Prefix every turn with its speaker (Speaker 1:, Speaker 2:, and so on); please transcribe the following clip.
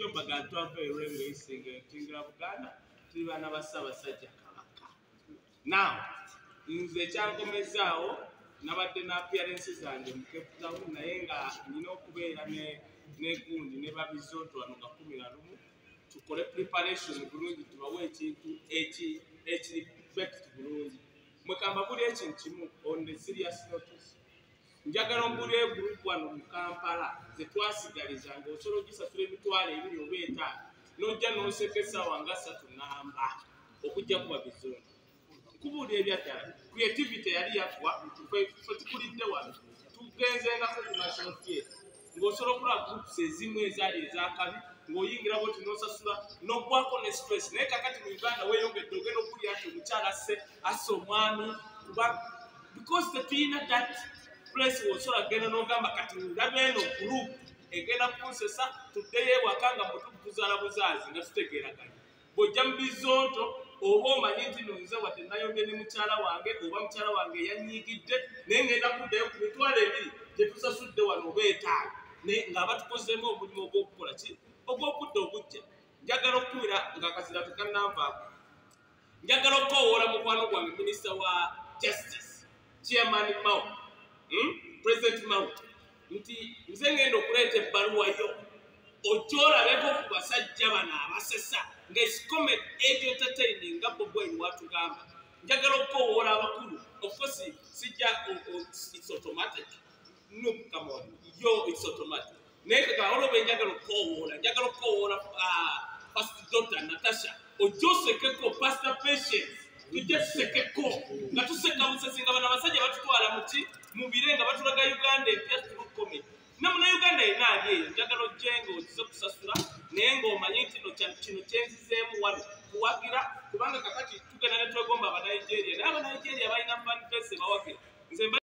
Speaker 1: bulijjo mbaga twava erwengo eyisinga etingira buganda tuli baana ba ssaabasajja kabaka. Now nze ekyankomezaawo nabadde na appearance zange mu cape town naye nga nina okubeera negundi ne babizonto wano nga kumi na lumu tukole preparation bulungi tubawe ekintu ekirifect bulungi. Mwekamba buli ekintu kimu on the serious notice njagala ombulira egroup wano mu kampala zetwasigaliza ngaosobola ogisasula emitwalo ebiri oba etaano nojja noseka esaawa nga satu namba okujja kuba bizonto nkubuulira ebyaddala creativity yali yaggwa fe tukulidde wano tugenzengako ku national theatre ng'osobola okulaba groups ezimu ezaali ezakabi ng'oyingira bwoti nosasula noggwako ne stress naye kakati mu uganda weeyongedde ogenda okulira nti omukyala asse asse omwami kuba because tetuyina that place wosobola genda n'ogamba kati ndaba eno group egenda kunsesa tuddeyo ewaka nga mutukuzaala buzaazi nga tutegeeraganya bw'ojja mu bizonto oba omanyi nti nonze wadde nayonge ne mukyala wange oba mukyala wange yanyiigidde naye ngenda kuddayo ku mitwalo ebiri gye tusasudde wano oba etaano. Ng'aba tukozeemu omulimu ogw'okukola ki? Ogw'okudda obujja njagala okubira ng'akazira tekannanvaako njagala okukoowoola mukwano gwange minisita wa justice chairman mao? Mao nti nze ngenda okuleeta ebbaluwa yo ojja olabeko ku basajja bano abasesa ngaescomed age entertaining nga bobwaini watugamba njagala okukoowoola abakulu ofcourse sijja its automatic. No come on yo its automatic. Naye kagawala oba enjagala okukoowoola njagala okukoowoola first doctor natasha ojja osekeko munauganda yina ali eyo njagala ojjenga ozize kusasula naye ng'omanyi nti no kino kyenzizeemu wano kuwagira kubanga kakati tugenda ne twegomba abanigeria naye abanigeria balina fanfese bawagira